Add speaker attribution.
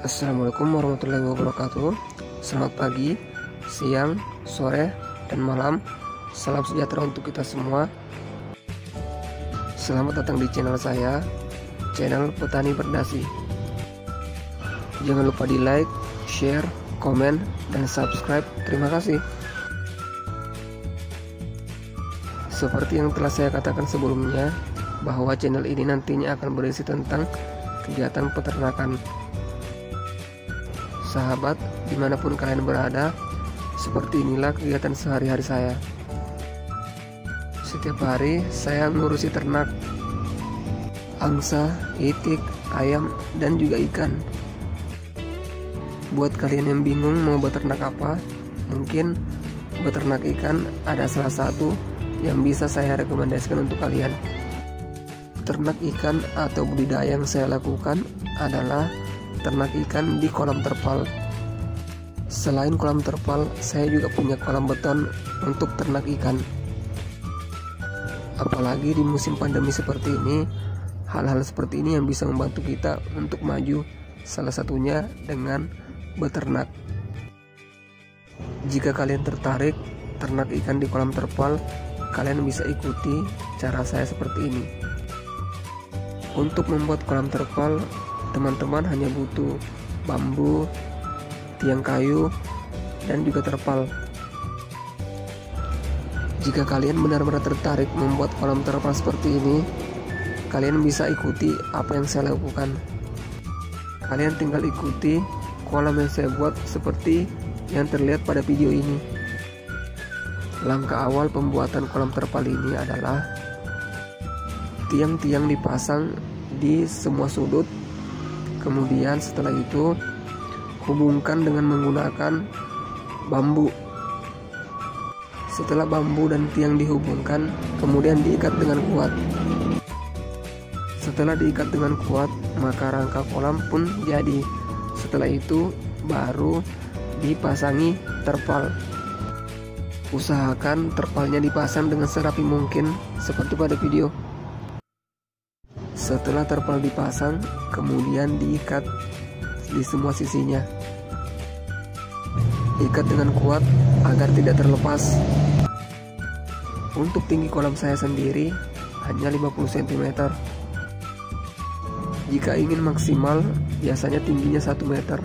Speaker 1: Assalamualaikum warahmatullahi wabarakatuh. Selamat pagi, siang, sore, dan malam. Salam sejahtera untuk kita semua. Selamat datang di channel saya Channel Petani Berdasi. Jangan lupa di like, share, komen, dan subscribe. Terima kasih. Seperti yang telah saya katakan sebelumnya bahwa channel ini nantinya akan berisi tentang kegiatan peternakan sahabat di mana pun kalian berada seperti inilah kegiatan sehari-hari saya. Setiap hari saya mengurusi ternak angsa, itik, ayam, dan juga ikan. Buat kalian yang bingung mau beternak apa mungkin beternak ikan ada salah satu yang bisa saya rekomendasikan untuk kalian. Ternak ikan atau budidaya yang saya lakukan adalah ternak ikan di kolam terpal. Selain kolam terpal, saya juga punya kolam beton untuk ternak ikan. Apalagi di musim pandemi seperti ini, hal-hal seperti ini yang bisa membantu kita untuk maju, salah satunya dengan beternak. Jika kalian tertarik ternak ikan di kolam terpal, kalian bisa ikuti cara saya seperti ini. Untuk membuat kolam terpal, teman-teman hanya butuh bambu, tiang kayu, dan juga terpal. Jika kalian benar-benar tertarik membuat kolam terpal seperti ini, kalian bisa ikuti apa yang saya lakukan. Kalian tinggal ikuti kolam yang saya buat seperti yang terlihat pada video ini. Langkah awal pembuatan kolam terpal ini adalah tiang-tiang dipasang di semua sudut kemudian setelah itu hubungkan dengan menggunakan bambu. Setelah bambu dan tiang dihubungkan kemudian diikat dengan kuat. Setelah diikat dengan kuat maka rangka kolam pun jadi. Setelah itu baru dipasangi terpal. Usahakan terpalnya dipasang dengan serapi mungkin seperti pada video setelah terpal dipasang, kemudian diikat di semua sisinya. Ikat dengan kuat agar tidak terlepas. Untuk tinggi kolam saya sendiri hanya 50 cm. Jika ingin maksimal, biasanya tingginya 1 meter.